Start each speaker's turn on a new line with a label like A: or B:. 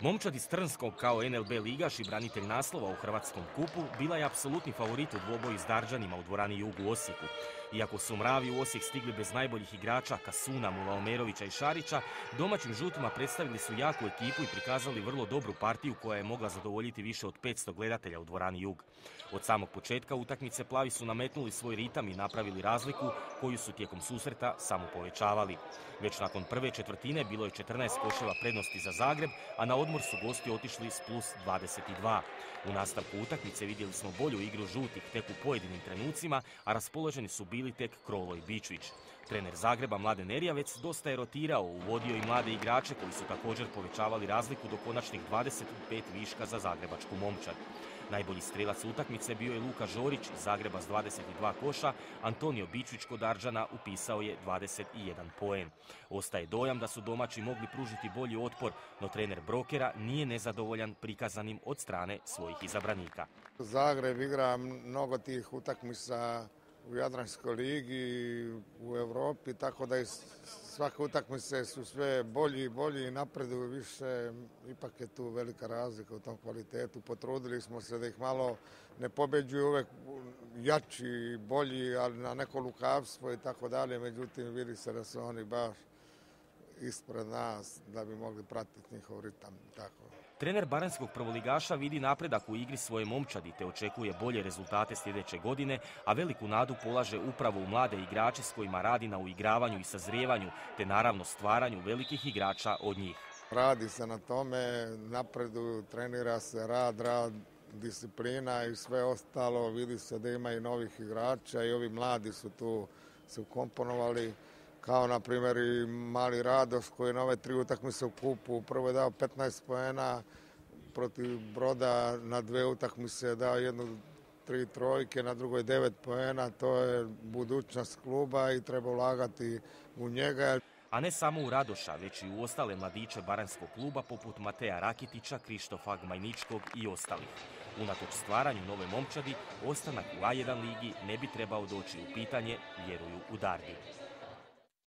A: Momčad iz Trnskog kao NLB ligaš i branitelj naslova u Hrvatskom kupu bila je apsolutni favorit u dvoboju s Darđanima u dvorani Jugu Osijeku. Iako su mravi u Osijek stigli bez najboljih igrača Kasuna, Mulaomerovića i Šarića, domaćim žutima predstavili su jaku ekipu i prikazali vrlo dobru partiju koja je mogla zadovoljiti više od 500 gledatelja u dvorani Jug. Od samog početka utakmice plavi su nametnuli svoj ritam i napravili razliku koju su tijekom susreta samo povećavali. Već nakon prve četvrtine bilo je 14 koševa prednosti za Zagreb, a na odmor su gosti otišli s plus 22. U nastavku utakmice vidjeli smo bolju igru žutih tek u pojedinim trenucima, a raspoloženi su bili tek Krolo i Bičvić. Trener Zagreba Mladen Erjavec dosta je rotirao, uvodio i mlade igrače koji su također povećavali razliku do konačnih 25 viška za zagrebačku momčad. Najbolji strelac utakmice bio je Luka Žorić iz Zagreba s 22 koša, Antonio Bičvić kod Arđana upisao je 21 poen. Ostaje dojam da su domaći mogli pružiti bolji otpor, no trener Brokera nije nezadovoljan prikazanim od strane svojih izabranika.
B: Zagreb igra mnogo tih utakmica u Jadranskoj ligi, u Europi, tako da svake utakmice su sve bolji i bolji i napreduju više. Ipak je tu velika razlika u tom kvalitetu. Potrudili smo se da ih malo ne pobeđuju uvek jači, bolji, ali na neko lukavstvo i tako dalje. Međutim, vidi se da su oni baš ispred nas da bi mogli pratiti njihov ritam. Tako.
A: Trener baranskog prvoligaša vidi napredak u igri svoje momčadi te očekuje bolje rezultate sljedeće godine, a veliku nadu polaže upravo u mlade igrače s kojima radi na uigravanju i sazrijevanju, te naravno stvaranju velikih igrača od njih.
B: Radi se na tome, napreduju, trenira se rad, rad, disciplina i sve ostalo. Vidi se da ima i novih igrača i ovi mladi su tu se ukomponovali kao na primjer i Mali Radoš koji je na ove tri utakmice u kupu prvo je dao 15 poena protiv Broda, na dve utakmice je dao jednu tri trojke, na drugoj devet poena, to je budućnost kluba i treba ulagati u njega.
A: A ne samo u Radoša, već i u ostale mladiće Baranskog kluba poput Mateja Rakitića, Krištofa Gmajničkog i ostalih. Unatoč stvaranju nove momčadi, ostanak u A1 ligi ne bi trebao doći u pitanje, vjeruju u Darbi.